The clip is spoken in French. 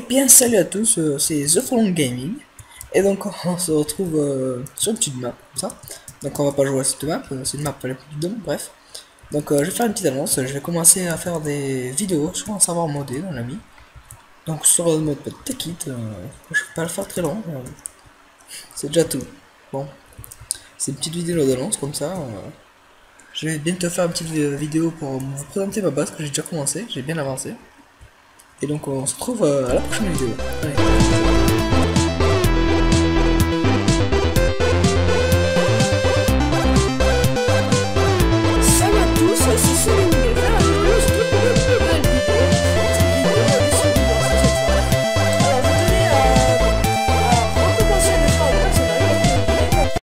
bien salut à tous, euh, c'est The Gaming. Et donc on se retrouve euh, sur une petite map, comme ça. Donc on va pas jouer à cette map, euh, c'est une map pas la plus de bref. Donc je vais faire une petite annonce, je vais commencer à faire des vidéos sur un savoir modé dans l'ami. Donc sur le mode Tech It, je vais pas le faire très long, c'est déjà tout. Bon, c'est une petite vidéo d'annonce comme ça. Je vais bientôt faire une petite vi- vidéo pour vous présenter ma base que j'ai déjà commencé, j'ai bien avancé. Et donc on se retrouve euh, à la prochaine vidéo.